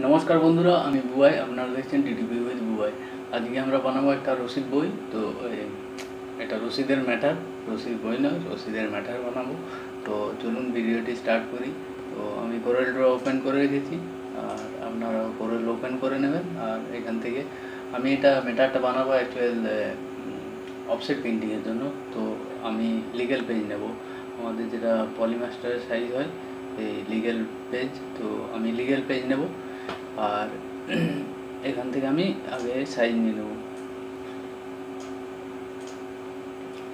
নমস্কার বন্ধুরা, আমি বুবাই আপনারা দেখছেন ডিটিপি উইথ বুবাই আজকে আমরা বানাবো একটা রসিদ বই, তো এটা রসিদের ম্যাটার, রসিদ বই নয়, রসিদের ম্যাটার বানাবো। তো, চলুন ভিডিওটি স্টার্ট করি। তো, আমি কোরেল ড্র ওপেন করে রেখেছি, আর আপনারা কোরেল ওপেন করে নেবেন, আর এখান থেকে আমি এটা ম্যাটারটা বানাবো অ্যাকচুয়াল অফসেট প্রিন্টিংয়ের জন্য। তো, আমি লিগেল পেজ নেব। আমাদের যেটা পলিমাস্টারের সাইজ হয়, এই লিগেল পেজ তো আমি লিগেল পেজ নেব। আর এখান থেকে আমি আগে সাইজ নিয়ে নেব।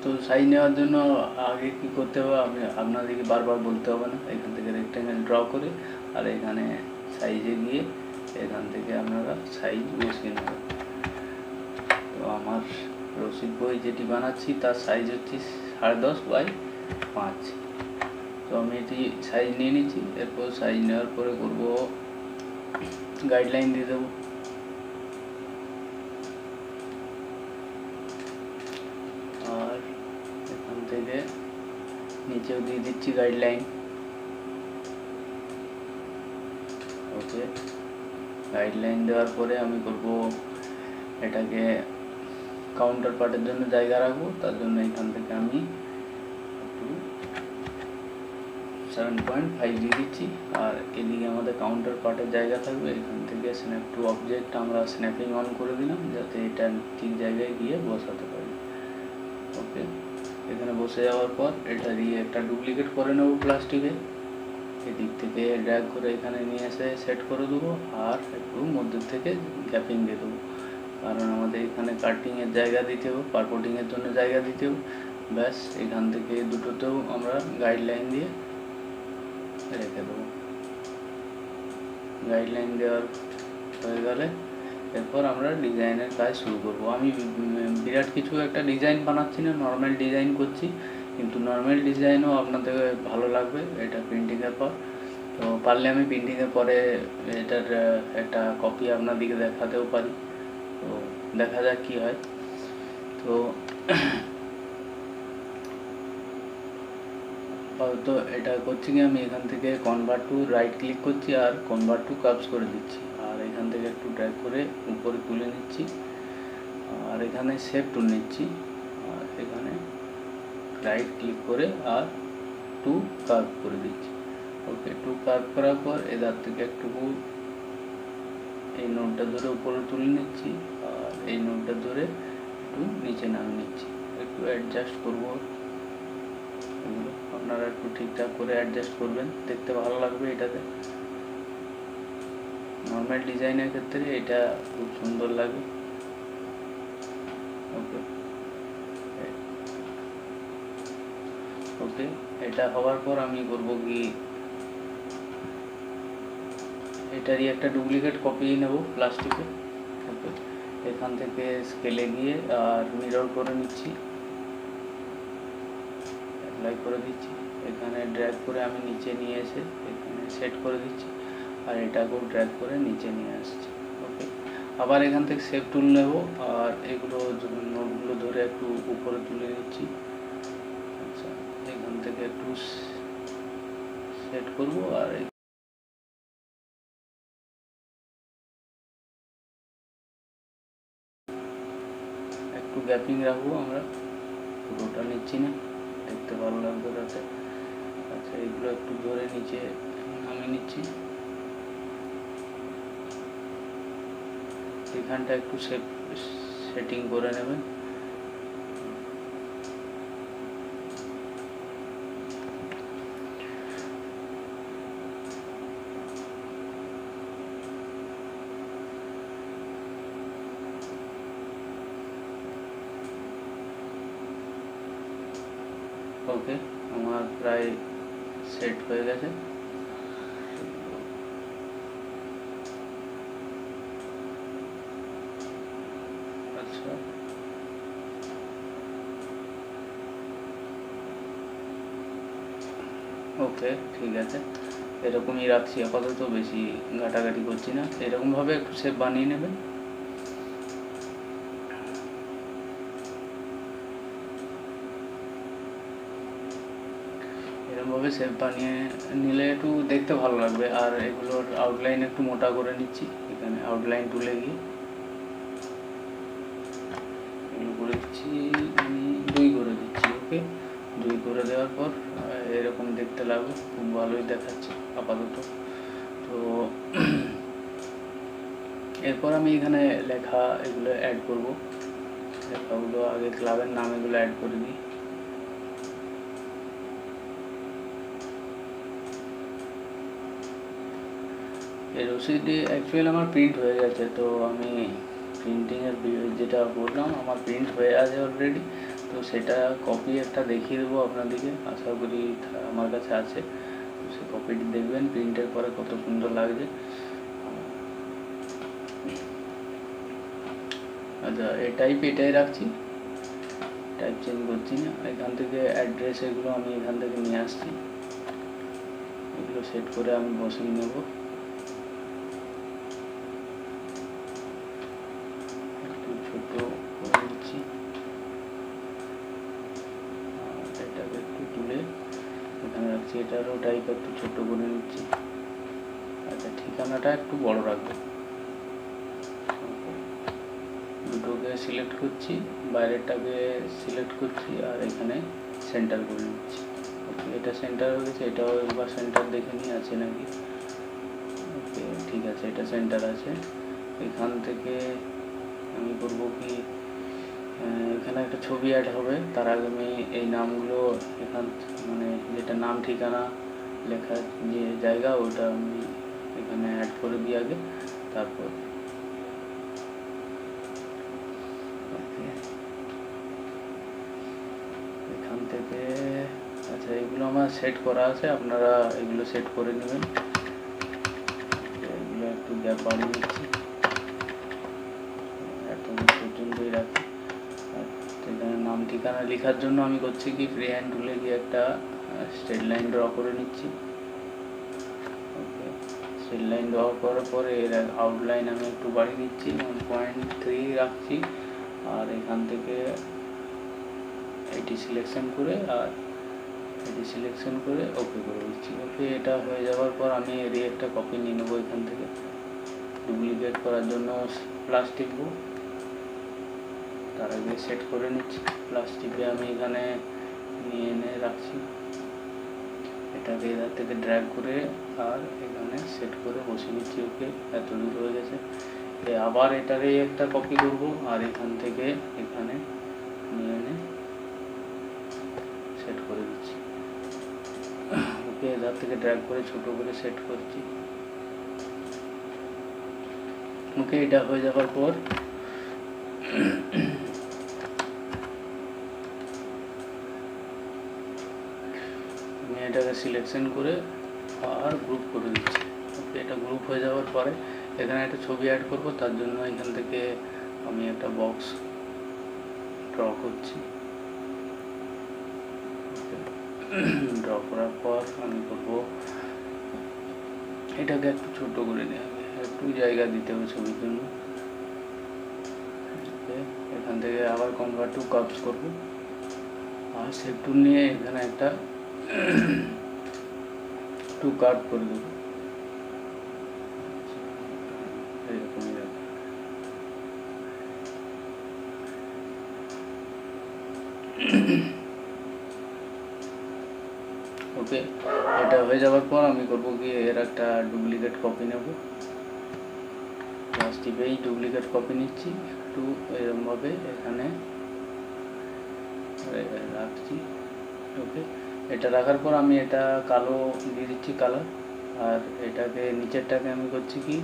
তো সাইজ নেওয়ার জন্য আগে কি করতে হবে? আমি আপনাদেরকে বারবার বলতে হবে না। এখান থেকে রেক্টেঙ্গেল ড্র করে আর এখানে সাইজে গিয়ে এখান থেকে আপনারা সাইজ বসিয়ে নেবেন। তো আমার রসিদ বই যেটি বানাচ্ছি তার সাইজ হচ্ছে সাড়ে দশ বাই পাঁচ। তো আমি এটি সাইজ নিয়ে নিচ্ছি। এরপর সাইজ নেওয়ার পরে করব গাইডলাইন দিয়ে দেবো আর এখান থেকে নিচেও দিয়ে দিচ্ছি গাইডলাইন ওকে গাইডলাইন দেওয়ার পরে আমি করব এটাকে কাউন্টার পার্টের জন্য জায়গা রাখব তার জন্য এখান থেকে আমি একটু সেভেন পয়েন্ট ফাইভ দিয়ে দিচ্ছি আর এদিকে আমাদের কাউন্টার পার্টের জায়গা থাকবে। এখান থেকে স্ন্যাপ টু অবজেক্ট আমরা স্ন্যাপিং অন করে দিলাম, যাতে এটা ঠিক জায়গায় গিয়ে বসাতে পারি। ওকে এখানে বসে যাওয়ার পর এটা দিয়ে একটা ডুপ্লিকেট করে নেব প্লাস্টিকে এদিক থেকে ড্র্যাগ করে এখানে নিয়ে এসে সেট করে দেবো, আর একটু মধ্যে থেকে গ্যাপিং দিয়ে দেবো। কারণ আমাদের এখানে কাটিংয়ের জায়গা দিতে হবে পারপোটিংয়ের জন্য জায়গা দিতে হবে। ব্যাস, এখান থেকে দুটোতেও আমরা গাইডলাইন দিয়ে রেখে দেবো। গাইডলাইন দেওয়ার হয়ে গেলে এরপর আমরা ডিজাইনের কাজ শুরু করব। আমি বিরাট কিছু একটা ডিজাইন বানাচ্ছি না নর্মাল ডিজাইন করছি, কিন্তু নর্মাল ডিজাইনও আপনাদের ভালো লাগবে, এটা প্রিন্টিংয়ের পর। তো পারলে আমি প্রিন্টিংয়ের পরে এটার একটা কপি আপনাদেরকে দেখাতেও পারি। তো দেখা যাক কী হয়। তো হয়তো এটা করছি কি, আমি এখান থেকে কনভার্ট টু রাইট ক্লিক করছি আর কনভার্ট টু কাপস করে দিচ্ছি। আর এখান থেকে একটু ড্র্যাগ করে উপরে তুলে নিচ্ছি। আর এখানে সেভ টুল নিচ্ছি। আর এখানে রাইট ক্লিক করে আর টু কার্ভ করে দিচ্ছি। ওকে টু কার্ভ করার পর এদার থেকে একটুকু এই নোটটা ধরে উপরে তুলে নিচ্ছি। আর এই নোটটা ধরে একটু নিচে নামিয়ে নিচ্ছি। একটু অ্যাডজাস্ট করব। এগুলো। আপনারা একটু ঠিকঠাক করে অ্যাডজাস্ট করবেন, দেখতে ভালো লাগবে এটাতে। নর্মাল ডিজাইনের ক্ষেত্রে এটা খুব সুন্দর লাগে। ওকে ওকে এটা হওয়ার পর আমি করব কি, এটারই একটা ডুপ্লিকেট কপি নেব প্লাস্টিকে ওকে এখান থেকে স্কেলে গিয়ে আর মিরর করে নিচ্ছি। অ্যাপ্লাই করে দিচ্ছি। এখানে ড্র্যাগ করে আমি নিচে নিয়ে এসে এখানে সেট করে দিচ্ছি। আর এটাকেও ড্র্যাগ করে নিচে নিয়ে আসছি। ওকে আবার এখান থেকে সেভ টুল নেব। আর এগুলো নোটগুলো ধরে একটু উপরে তুলে নিচ্ছি আচ্ছা এখান থেকে একটু সেট করব। আর একটু গ্যাপিং রাখব আমরা। পুরোটা নিচ্ছি না। দেখতে ভালো লাগবে তাতে আচ্ছা এগুলো একটু ধরে নিচে নামিয়ে নিচ্ছি। এখানটা একটু সেট করে নেবেন ওকে আমার প্রায় সেট হয়ে গেছে। আচ্ছা। ওকে, ঠিক আছে। এরকমই রাখছি আপাতত, বেশি ঘাটাঘাটি করছি না। এরকমভাবে একটু শেপ বানিয়ে নেবেন। এরকমভাবে শেপ বানিয়ে নিলে একটু দেখতে ভালো লাগবে। আর এগুলোর আউটলাইন একটু মোটা করে নিচ্ছি, এখানে আউটলাইন তুলে গিয়ে এগুলো করে দিচ্ছি, আমি দুই করে দিচ্ছি, ওকে? দুই করে দেওয়ার পর এরকম দেখতে লাগবে, খুব ভালোই দেখাচ্ছে আপাতত। তো এরপর আমি এখানে লেখা এগুলো অ্যাড করব। লেখাগুলো আগে ক্লাবের নাম এগুলো অ্যাড করে দিই। এই রসিদটি অ্যাকচুয়ালি আমার প্রিন্ট হয়ে গেছে, তো আমি প্রিন্টিংয়ের যেটা বললাম, আমার প্রিন্ট হয়ে আছে অলরেডি তো সেটা কপি একটা দেখিয়ে দেবো আপনাদেরকে, আশা করি আমার কাছে আছে সে কপিটি দেখবেন প্রিন্টের পরে কত সুন্দর লাগছে। আচ্ছা এই টাইপ এটাই রাখছি টাইপ চেঞ্জ করছি না, এখান থেকে অ্যাড্রেস এগুলো আমি এখান থেকে নিয়ে আসছি, এগুলো সেট করে আমি বসিয়ে নেব একটু ছোট করে নিচ্ছি আর এটাকে একটু তুলে এখানে রাখছি এটারও টাইপ একটু ছোট করে নিচ্ছি আচ্ছা ঠিকানাটা একটু বড় রাখব। দুটোকে সিলেক্ট করছি, বাইরেরটাকে সিলেক্ট করছি আর এখানে সেন্টার করে নিচ্ছি এটা সেন্টার হয়ে গেছে, এটাও একবার সেন্টার দেখে নিয়ে আছে নাকি? ওকে ঠিক আছে, এটা সেন্টার আছে। এখান থেকে আমি করব কি এখানে একটা ছবি অ্যাড হবে। তার আগে আমি এই নামগুলো এখান মানে যেটা নাম ঠিকানা লেখা যে জায়গা, ওটা আমি এখানে অ্যাড করে দিই আগে, তারপর। এখান থেকে আচ্ছা এগুলো আমার সেট করা আছে, আপনারা এগুলো সেট করে নেবেন। এগুলো একটু গ্যাপ বাড়িয়ে নিচ্ছি পর্যন্তই রাখি। নাম ঠিকানা লেখার জন্য আমি করছি কি ফ্রি হ্যান্ড টুলে গিয়ে একটা স্ট্রেট লাইন ড্র করে নিচ্ছি। ওকে স্ট্রেট লাইন ড্র করার পরে এর আউটলাইন আমি একটু বাড়িয়ে দিচ্ছি ওয়ান পয়েন্ট থ্রি রাখছি। আর এখান থেকে এটি সিলেকশন করে আর এটি সিলেকশন করে ওকে করে দিচ্ছি। ওকে এটা হয়ে যাওয়ার পর আমি এরই একটা কপি নিয়ে নেব এখান থেকে। ডুপ্লিকেট করার জন্য প্লাস টিপবো তার আগে সেট করে নিচ্ছি। প্লাস টিপে আমি এখানে নিয়ে এনে রাখছি। এটাকে এধার থেকে ড্র্যাগ করে আর এখানে সেট করে বসে নিচ্ছি ওকে? এত দূর হয়ে গেছে। আবার এটারই একটা কপি করব, আর এখান থেকে এখানে নিয়ে এনে সেট করে দিচ্ছি। ওকে, এধার থেকে ড্র্যাগ করে ছোট করে সেট করছি। ওকে, এটা হয়ে যাওয়ার পর আমি এটাকে সিলেকশন করে আর গ্রুপ করে দিচ্ছি। ওকে এটা গ্রুপ হয়ে যাওয়ার পরে এখানে একটা ছবি অ্যাড করব, তার জন্য এখান থেকে আমি একটা বক্স ড্র করছি। ড্র করার পর আমি করব, এটাকে একটু ছোট করে নেওয়া হবে একটু জায়গা দিতে হবে ছবির জন্য। এখান থেকে আবার কনভার্ট টু কাপস করব। আর সেভ নিয়ে এখানে একটা টু কাট করে দেবো এরকমই রাখব। ওকে এটা হয়ে যাওয়ার পর আমি করব কি, এর একটা ডুপ্লিকেট কপি নেব। প্লাস্টিকেই ডুপ্লিকেট কপি নিচ্ছি, একটু এরকমভাবে এখানে রাখছি। ওকে এটা রাখার পর আমি এটা কালো দিয়ে দিচ্ছি কালার। আর এটাকে নিচেরটাকে আমি করছি কি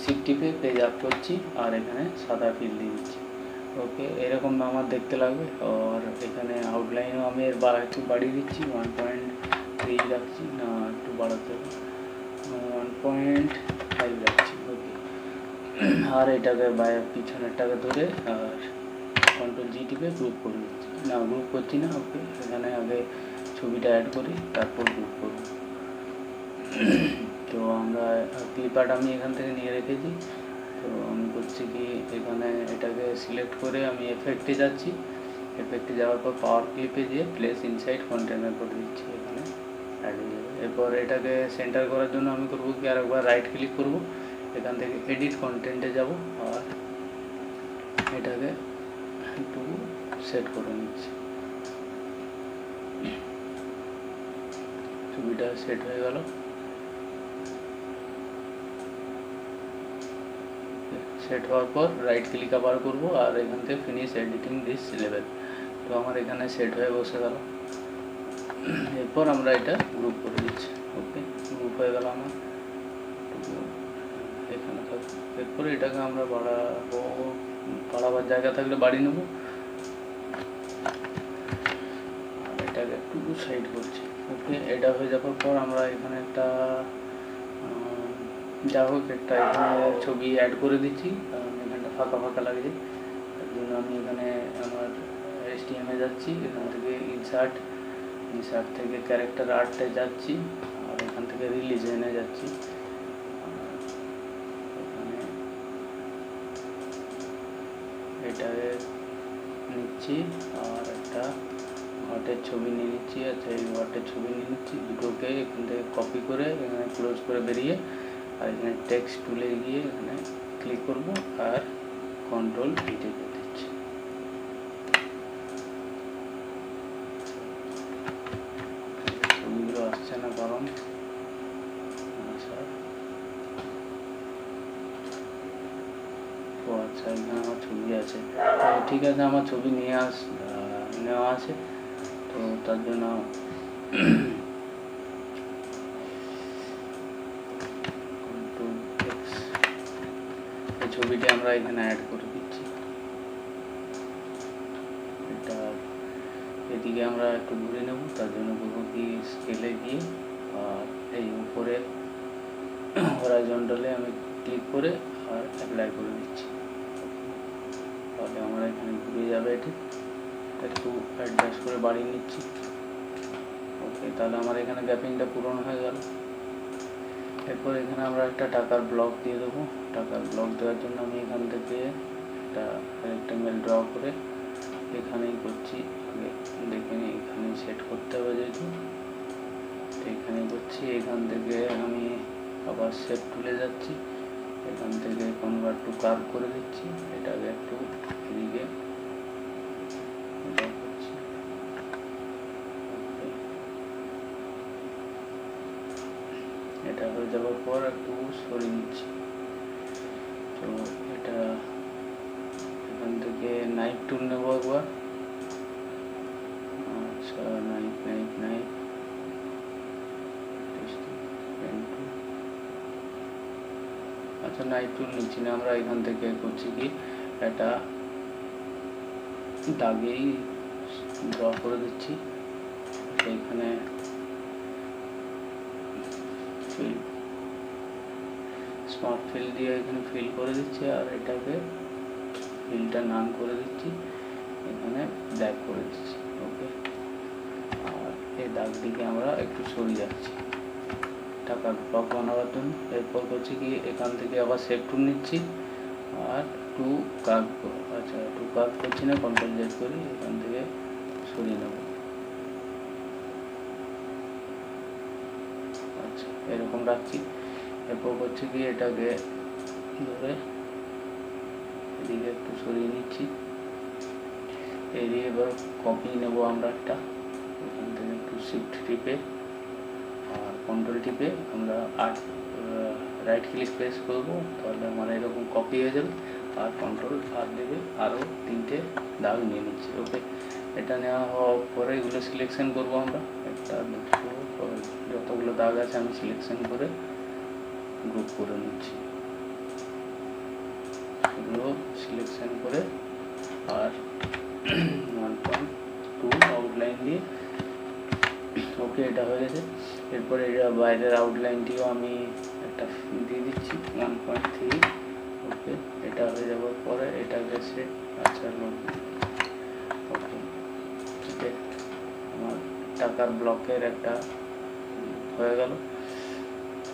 সিট টিপে পেজ আপ করছি, আর এখানে সাদা ফিল দিয়ে দিচ্ছি। ওকে এরকম আমার দেখতে লাগবে। আর এখানে আউটলাইনও আমি এর একটু বাড়িয়ে দিচ্ছি। ওয়ান পয়েন্ট থ্রি রাখছি, না, একটু বাড়াতে ওয়ান পয়েন্ট ফাইভ রাখছি ওকে আর এটাকে বাইরে পিছনেরটাকে ধরে, আর কন্ট্রোল জি টিপে গ্রুপ করে দিচ্ছি। না গ্রুপ করছি না ওকে এখানে আগে ছবিটা অ্যাড করি, তারপর গ্রুপ করব। তো আমরা ক্লিপ ক্লিপার্ট আমি এখান থেকে নিয়ে রেখেছি। তো আমি করছি কি, এখানে এটাকে সিলেক্ট করে আমি এফেক্টে যাচ্ছি। এফেক্টে যাওয়ার পর পাওয়ার ক্লিপে দিয়ে প্লেস ইনসাইড কন্টেনার করে দিচ্ছি এখানে অ্যাড হয়ে যাবে। এরপর এটাকে সেন্টার করার জন্য আমি করব কি, আরেকবার রাইট ক্লিক করব। এখান থেকে এডিট কন্টেন্টে যাব আর এটাকে একটু সেট করে নিচ্ছি। ছবিটা সেট হয়ে গেল। সেট হওয়ার পর রাইট ক্লিক আবার করব আর এখান থেকে ফিনিশ এডিটিং দিস লেভেল তো আমার এখানে সেট হয়ে বসে গেল। এরপর আমরা এটা গ্রুপ করে দিচ্ছি। ওকে গ্রুপ হয়ে গেল আমার। এখানে থাকবে এরপরে এটাকে আমরা বাড়াবো। বাড়াবার জায়গা থাকলে বাড়ি নেব আর একটু সাইড করছি। ওকে এটা হয়ে যাওয়ার পর আমরা এখানে একটা যা হোক একটা এখানে ছবি অ্যাড করে দিচ্ছি। কারণ এখানটা ফাঁকা ফাঁকা লাগছে। তার জন্য আমি এখানে আমার এসটিএমে যাচ্ছি। এখান থেকে ইনসার্ট ইনসার্ট থেকে ক্যারেক্টার আর্টে যাচ্ছি। আর এখান থেকে রিলিজনে যাচ্ছি। এটাকে নিচ্ছি। আর একটা ঘটের ছবি নিয়ে নিচ্ছি আচ্ছা এই ঘটের ছবি নিয়ে নিচ্ছি, দুটোকে এখান থেকে কপি করে এখানে ক্লোজ করে বেরিয়ে আর এখানে টেক্সট তুলে গিয়ে এখানে ক্লিক করব আর কন্ট্রোল টিপে দিচ্ছি। ছবিগুলো আসছে না কারণ আচ্ছা। আচ্ছা এখানে আমার ছবি আছে। ঠিক আছে, আমার ছবি নিয়ে আস নেওয়া আছে। তো তার জন্য ছবিটি আমরা এখানে অ্যাড করে দিচ্ছি। এটা এদিকে আমরা একটু ঘুরে নেব, তার জন্য করব কি স্কেলে গিয়ে, আর এই উপরে হরাইজন্টালে আমি ক্লিক করে আর অ্যাপ্লাই করে দিচ্ছি। তাহলে আমরা এখানে ঘুরে যাবে এটি। একটু অ্যাডজাস্ট করে বাড়িয়ে নিচ্ছি। ওকে তাহলে আমার এখানে গ্যাপিংটা পূরণ হয়ে গেল। এরপর এখানে আমরা একটা টাকার ব্লক দিয়ে দেবো। টাকার ব্লক দেওয়ার জন্য আমি এখান থেকে একটা রেক্টাঙ্গেল ড্র করে এখানেই করছি। আগে দেখে নিই এখানেই সেট করতে হবে যেহেতু। তো এখানেই করছি। এখান থেকে আমি আবার সেট তুলে যাচ্ছি। এখান থেকে কনভার্ট টু কার্ভ করে দিচ্ছি। এটাকে একটু এদিকে draw করছি। Okay. এটা হয়ে যাওয়ার পর একটু সরিয়ে নিচ্ছি। তো এটা এখান থেকে নাইফ টুল নেব একবার। আচ্ছা নাইফ নাইফ নাইফ আচ্ছা নাইফ টুল নিচ্ছি না আমরা, এখান থেকে করছি কি? একটা দাগেই ড্র করে দিচ্ছি। সেইখানে ফিল স্মার্ট ফিল দিয়ে এখানে ফিল করে দিচ্ছি আর এটাকে ফিলটা নাম করে দিচ্ছি। এখানে ব্ল্যাক করে দিচ্ছি ওকে আর এই দাগটিকে আমরা একটু সরিয়ে যাচ্ছি। টাকার ব্লক বানাবার জন্য। এরপর করছি কি এখান থেকে আবার সেভ টুল নিচ্ছি। আর টু কার্ভ আচ্ছা টু কার্ভ করছি না কন্ট্রোল জেড করি, এখান থেকে সরিয়ে নেব আচ্ছা এরকম রাখছি। এরপর করছি কি এটাকে ধরে এদিকে একটু সরিয়ে নিচ্ছি। এদিকে এবার কপি নেব আমরা একটা। এখান থেকে একটু শিফট টিপে আর কন্ট্রোল টিপে আমরা আট রাইট ক্লিক প্রেস করব, তাহলে আমার এরকম কপি হয়ে যাবে। আর কন্ট্রোল আর দেবে, আরও তিনটে দাগ নিয়ে নিচ্ছি। ওকে এটা নেওয়া হওয়ার পরে এগুলো সিলেকশন করব আমরা। একটা যতগুলো দাগ আছে আমি সিলেকশন করে গ্রুপ করে নিচ্ছি। এগুলো সিলেকশন করে আর ওয়ান পয়েন্ট টু আউটলাইন দিয়ে ওকে এটা হয়ে গেছে। এরপরে এটা বাইরের আউটলাইনটিও আমি একটা দিয়ে দিচ্ছি ওয়ান পয়েন্ট থ্রি ওকে এটা হয়ে যাওয়ার পরে এটাকে সেট আচ্ছা ওকে ওকে আমার টাকার ব্লকের একটা হয়ে গেল।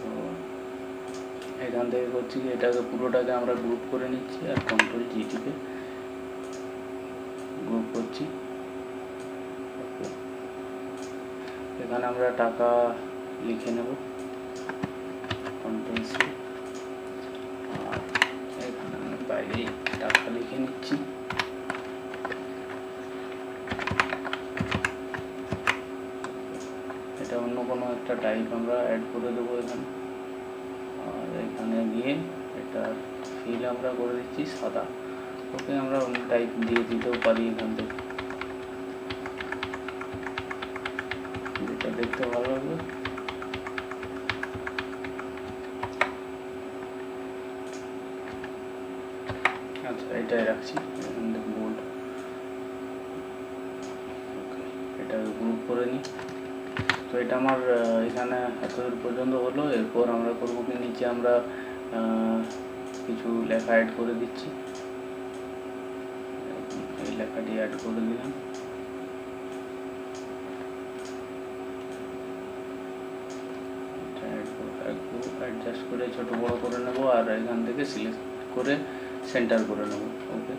তো এখান থেকে করছি এটাকে পুরোটাকে আমরা গ্রুপ করে নিচ্ছি আর কন্ট্রোল জিটিকে গ্রুপ করছি। এখানে আমরা টাকা লিখে নেব। কন্ট্রোল সি আর এখানে আমি বাইরে টাকা লিখে নিচ্ছি এটা অন্য কোনো একটা টাইপ আমরা অ্যাড করে দেবো এখানে। আর এখানে গিয়ে এটা ফিল আমরা করে দিচ্ছি সাদা। ওকে আমরা অন্য টাইপ দিয়ে দিতেও পারি এখান থেকে। যেটা দেখতে ভালো লাগবে। আচ্ছা এটাই রাখছি। এখান থেকে বোল্ড এটা গ্রুপ করে নিই। তো এটা আমার এখানে এতদূর পর্যন্ত হলো। এরপর আমরা করব কি, নিচে আমরা কিছু লেখা অ্যাড করে দিচ্ছি। এই লেখাটি অ্যাড করে দিলাম। অ্যাডজাস্ট করে ছোট বড় করে নেব আর এখান থেকে সিলেক্ট করে সেন্টার করে নেব। ওকে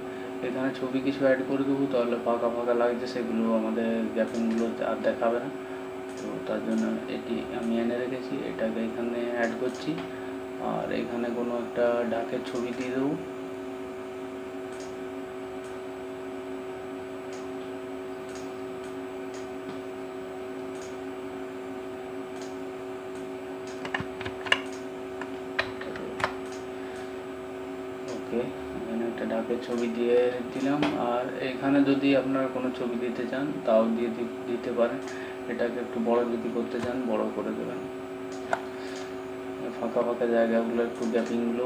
এখানে ছবি কিছু অ্যাড করে দেবো, তাহলে ফাঁকা ফাঁকা লাগছে, সেগুলো আমাদের গ্যাপিংগুলো আর দেখাবে না। তার জন্য এটি আমি এনে রেখেছি, এটাকে এখানে অ্যাড করছি। আর এখানে কোনো একটা ডাকের ছবি দিয়ে দেবো। একটা ডাকের ছবি দিয়ে দিলাম। আর এখানে যদি আপনারা কোনো ছবি দিতে চান, তাও দিয়ে দিতে পারেন। এটাকে একটু বড় যদি করতে চান, বড় করে দেবেন। ফাঁকা ফাঁকা জায়গাগুলো, একটু গ্যাপিংগুলো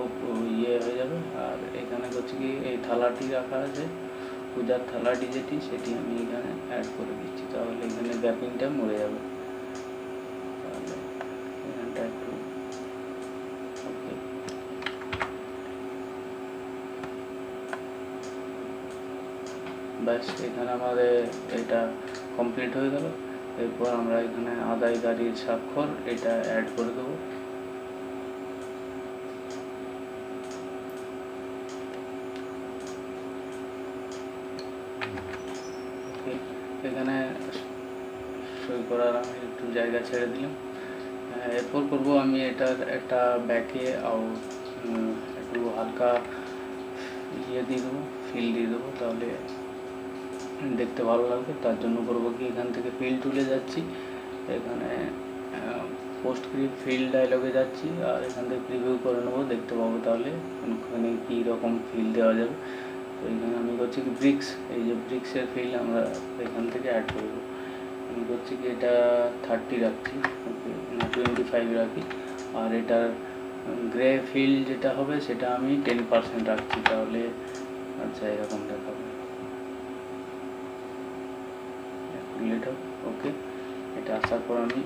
ইয়ে হয়ে যাবে। আর এখানে হচ্ছে কি, এই থালাটি রাখা আছে, পূজার থালাটি যেটি, সেটি আমি এখানে অ্যাড করে দিচ্ছি। তাহলে এখানে গ্যাপিংটা মরে যাবে। এখানটা একটু ব্যাস, এখানে আমাদের এটা কমপ্লিট হয়ে গেল। এরপর আমরা এখানে আদায়কারীর স্বাক্ষর এটা অ্যাড করে দেবো। এখানে সই করার আমি একটু জায়গা ছেড়ে দিলাম। এরপর করব আমি এটার একটা ব্যাকে আও একটু হালকা ইয়ে দিয়ে দেবো ফিল দিয়ে দেবো, তাহলে দেখতে ভালো লাগবে তার জন্য করব কি এখান থেকে ফিল তুলে যাচ্ছি। এখানে পোস্ট ক্রিপ ফিল ডায়লগে যাচ্ছি, আর এখান থেকে প্রিভিউ করে নেব, দেখতে পাবো তাহলে ওখানে কী রকম ফিল দেওয়া যাবে। তো এখানে আমি করছি কি ব্রিক্স এই যে ব্রিক্সের ফিল আমরা এখান থেকে অ্যাড করব আমি করছি কি এটা থার্টি রাখছি টোয়েন্টি ফাইভ রাখি। আর এটার গ্রে ফিল যেটা হবে, সেটা আমি টেন পার্সেন্ট রাখছি, তাহলে আচ্ছা এরকম দেখাবে। হোক ওকে এটা আসার পর আমি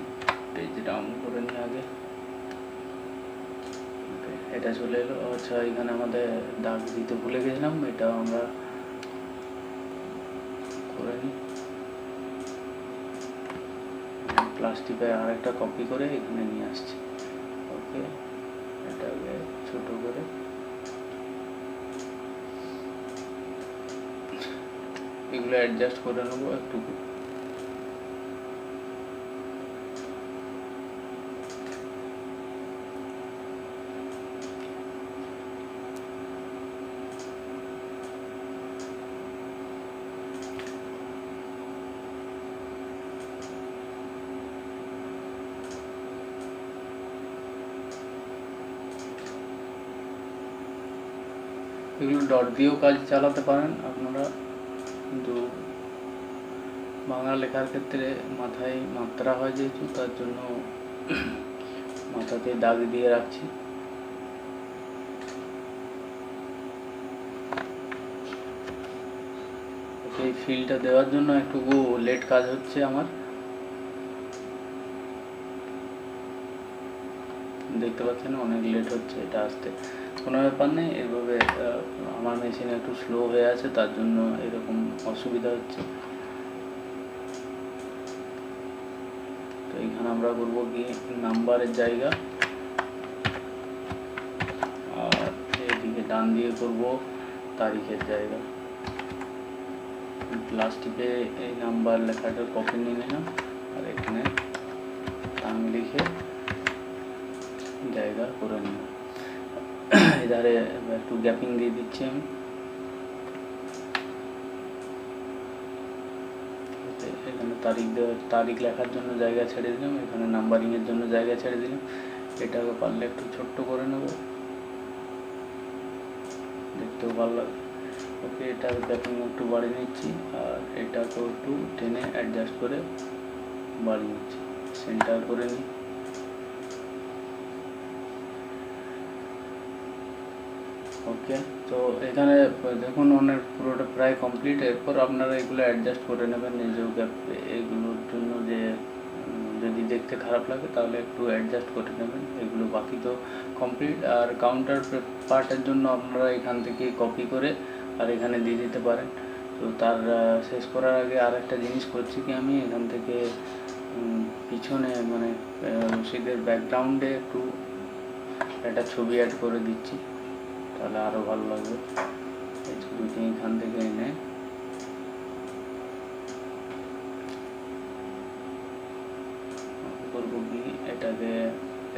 পেজ ডাউন করে নিই আগে। এটা চলে এলো। আচ্ছা এখানে আমাদের দাগ দিতে ভুলে গেছিলাম এটা আমরা করে নিই। প্লাস্টিকে আর একটা কপি করে এখানে নিয়ে আসছি। ওকে এটাকে ছোট করে। এগুলো অ্যাডজাস্ট করে নেব একটু এগুলো ডট দিয়েও কাজ চালাতে পারেন। আপনারা কিন্তু বাংলা লেখার ক্ষেত্রে মাথায় মাত্রা হয় যেহেতু, তার জন্য মাথাতে দাগ দিয়ে রাখছি। এই ফিলটা দেওয়ার জন্য একটু লেট কাজ হচ্ছে আমার। দেখতে পাচ্ছেন, অনেক লেট হচ্ছে এটা আসতে। কোনো ব্যাপার নেই এভাবে আমার মেশিন একটু স্লো হয়ে আছে, তার জন্য এরকম অসুবিধা হচ্ছে। তো এইখানে আমরা করব কি, নাম্বারের জায়গা। আর এদিকে ডান দিয়ে করব তারিখের জায়গা। প্লাস্টিকে এই নাম্বার লেখাটার কপি নিয়ে নিলাম, আর এখানে টান লিখে জায়গা করে নিব এধারে একটু গ্যাপিং দিয়ে দিচ্ছি আমি। এখানে তারিখ তারিখ লেখার জন্য জায়গা ছেড়ে দিলাম, এখানে নাম্বারিংয়ের জন্য জায়গা ছেড়ে দিলাম। এটাকে পারলে একটু ছোট্ট করে নেব। দেখতেও ভালো লাগে। ওকে এটা গ্যাপিং একটু বাড়িয়ে নিচ্ছি, আর এটাকেও একটু টেনে অ্যাডজাস্ট করে বাড়িয়ে নিচ্ছি। সেন্টার করে নিই। ওকে তো এখানে দেখুন অনেক পুরোটা প্রায় কমপ্লিট এরপর আপনারা এগুলো অ্যাডজাস্ট করে নেবেন নিজেও গ্যাপ এগুলোর জন্য যে যদি দেখতে খারাপ লাগে তাহলে একটু অ্যাডজাস্ট করে নেবেন এগুলো বাকি তো কমপ্লিট আর কাউন্টার পার্টের জন্য আপনারা এখান থেকে কপি করে আর এখানে দিয়ে দিতে পারেন। তো তার শেষ করার আগে আর একটা জিনিস করছি কি আমি এখান থেকে পিছনে মানে আহ, ব্যাকগ্রাউন্ডে একটু একটা ছবি অ্যাড করে দিচ্ছি। তাহলে আরও ভালো লাগবে। এই ছবিটি এখান থেকে এনে করব কি? এটাকে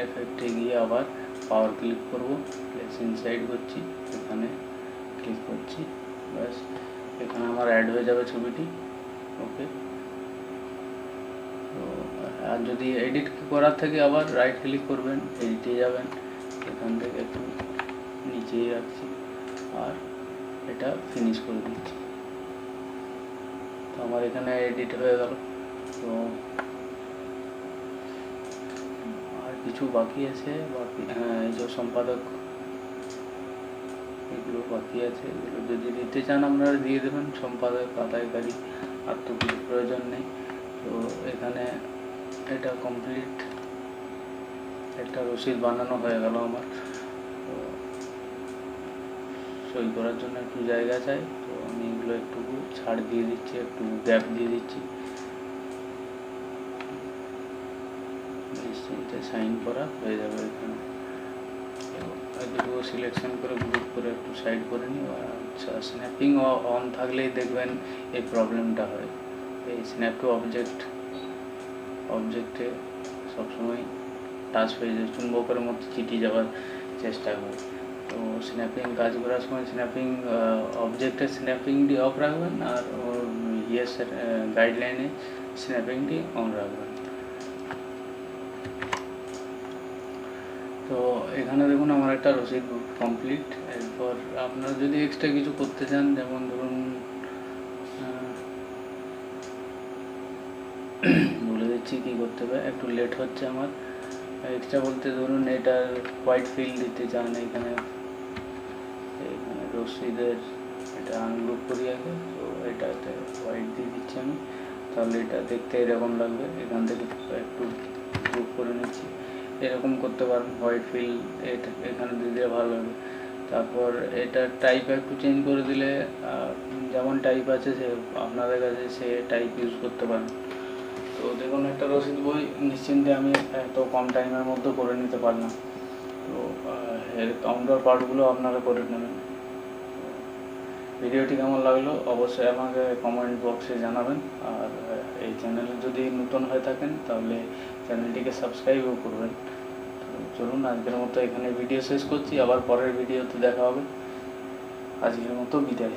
এফেক্টে গিয়ে আবার পাওয়ার ক্লিক করব। প্লেস ইনসাইড করছি, এখানে ক্লিক করছি, ব্যাস। এখানে আমার অ্যাড হয়ে যাবে ছবিটি। ওকে তো, আর যদি এডিট করার থেকে আবার রাইট ক্লিক করবেন এডিটে যাবেন, এখান থেকে একটু নিচেই রাখছি আর এটা ফিনিশ করে দিচ্ছি। তো আমার এখানে এডিট হয়ে গেল। তো আর কিছু বাকি আছে? বাকি হ্যাঁ এই যে সম্পাদক, এগুলো বাকি আছে। এগুলো যদি দিতে চান আপনারা দিয়ে দেবেন। সম্পাদক, আদায়কারী আর তো কিছু প্রয়োজন নেই। তো এখানে এটা কমপ্লিট একটা রসিদ বানানো হয়ে গেল আমার। সই করার জন্য একটু জায়গা চাই। তো আমি এগুলো একটু ছাড় দিয়ে দিচ্ছি, একটু গ্যাপ দিয়ে দিচ্ছি। নিশ্চিন্তে সাইন করা হয়ে যাবে এখানে। এগুলো সিলেকশন করে গ্রুপ করে একটু সাইড করে নিই আচ্ছা স্ন্যাপিং অন থাকলেই দেখবেন এই প্রবলেমটা হয়। এই স্ন্যাপ টু অবজেক্ট অবজেক্টে সবসময় টাচ হয়ে যায়, চুম্বকের মতো চিটি যাওয়ার চেষ্টা করে। তো স্ন্যাপিং কাজ করার সময় স্ন্যাপিং অবজেক্টের স্ন্যাপিংটি অফ রাখবেন আর ওর ইয়েসের গাইডলাইনে স্ন্যাপিংটি অন রাখবেন। তো এখানে দেখুন আমার একটা রসিদ কমপ্লিট এরপর আপনারা যদি এক্সট্রা কিছু করতে চান, যেমন ধরুন বলে দিচ্ছি কী করতে হবে, একটু লেট হচ্ছে আমার। এক্সট্রা বলতে ধরুন, এটার হোয়াইট ফিল দিতে চান এখানে। রসিদের এটা আনগ্রুপ করি আগে, তো এটাতে হোয়াইট দিয়ে দিচ্ছি আমি। তাহলে এটা দেখতে এরকম লাগবে। এখান থেকে একটু গ্রুপ করে নিচ্ছি। এরকম করতে পারেন হোয়াইট ফিল এটা, এখানে দিয়ে দিলে ভালো লাগবে তারপর এটা টাইপ একটু চেঞ্জ করে দিলে যেমন টাইপ আছে সে, আপনাদের কাছে সে টাইপ ইউজ করতে পারেন। তো দেখুন, একটা রসিদ বই, নিশ্চিন্তে আমি এত কম টাইমের মধ্যে করে নিতে পারলাম। তো এর কাউন্টার পার্টগুলো আপনারা করে নেবেন। ভিডিওটি কেমন লাগল অবশ্যই আমাকে কমেন্ট বক্সে জানাবেন। আর এই চ্যানেলে যদি নতুন হয়ে থাকেন, তাহলে চ্যানেলটিকে সাবস্ক্রাইবও করবেন। চলুন, আজকের মতো এখানে ভিডিও শেষ করছি। আবার পরের ভিডিওতে দেখা হবে। আজকের মতো বিদায়।